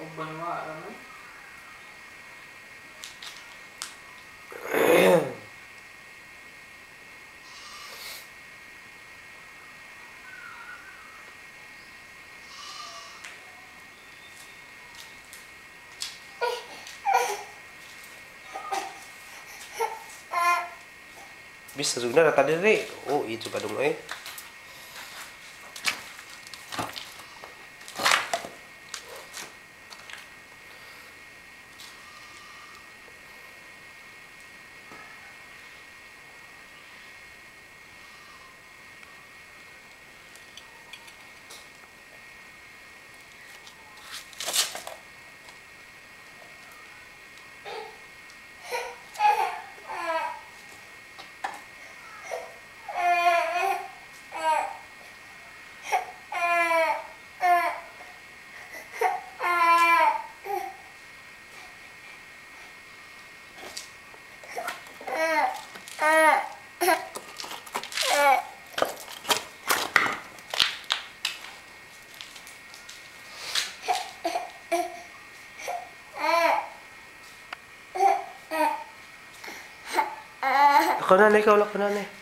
uban wa ano? Bisa sudah rata diri. Oh, itu padung eh. Lakbanan, ikaw, lakbanan eh.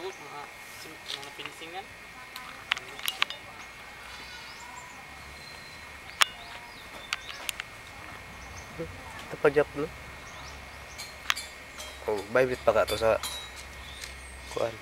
suot, mga, mga pinsingan. Tapagjak no? Oh, vibrate pa ka to sa kuan.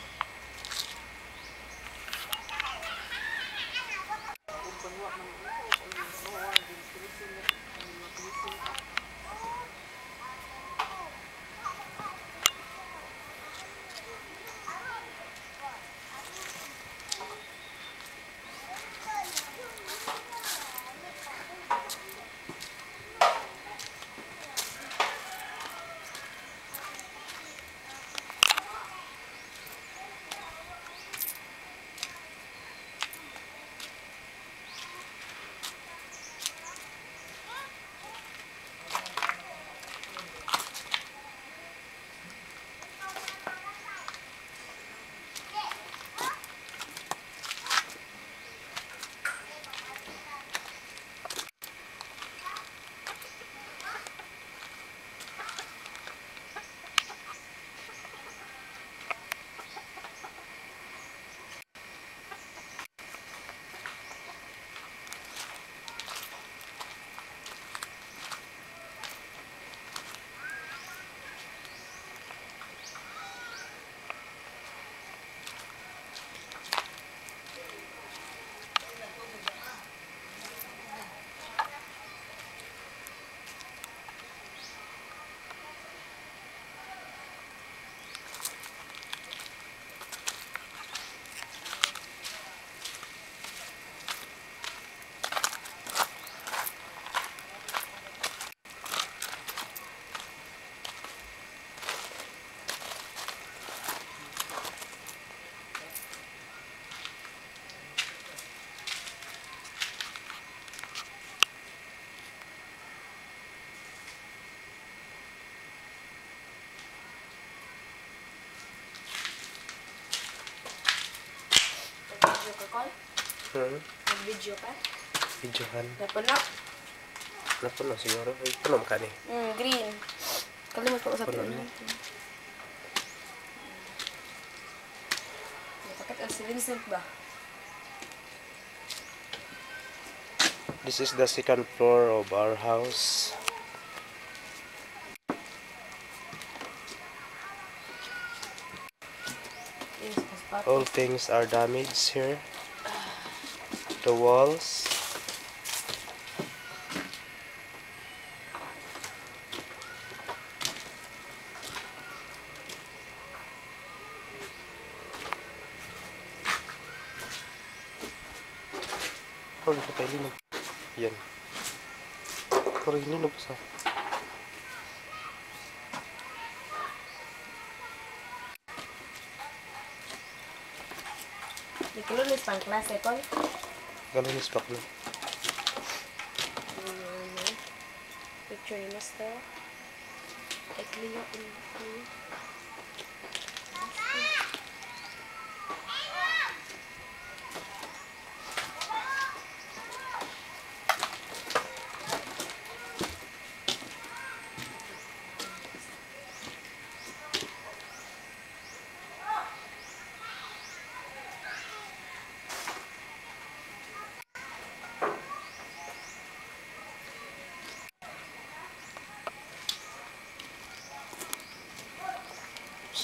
Call? Hmm. Nag-video ka? Videohan. Napuno? Napuno siguro. Ay, puno ka ni. Hmm, green. Kalimut ko usapin Puno. Bakit ang si Vincent ba? This is the second floor of our house. All things are damaged here. The walls. Oh, ito tayo linog. Yan. Parang linog sa. Di ko lulis pang klase, Col. Ganun is back na. Ano? Picture ni Master. Ekliyo, ekliyo.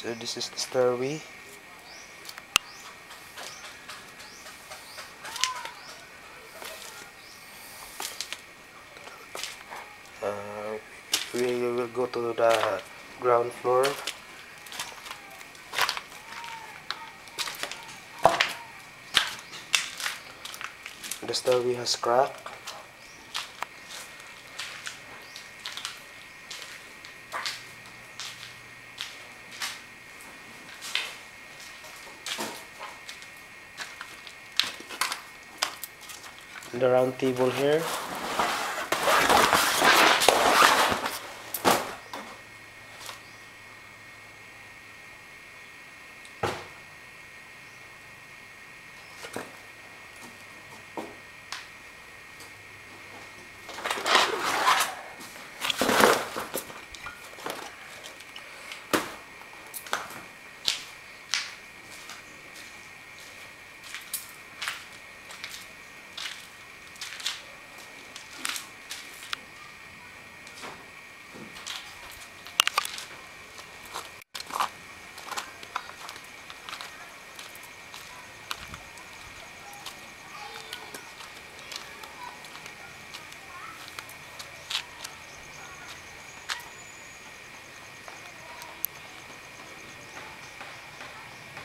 So this is the stairway. Uh, we will go to the ground floor. The stairway has crack. The round table here.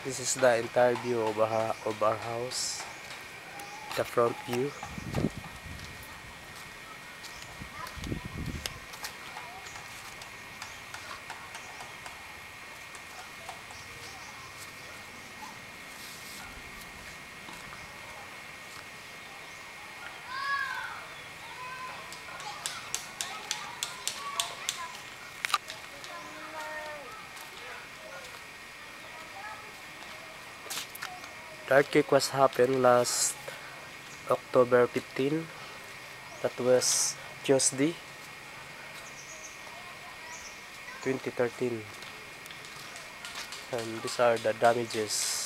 This is the entire view of our, of our house. The front view. The earthquake was happened last October 15. That was Tuesday, 2013. And these are the damages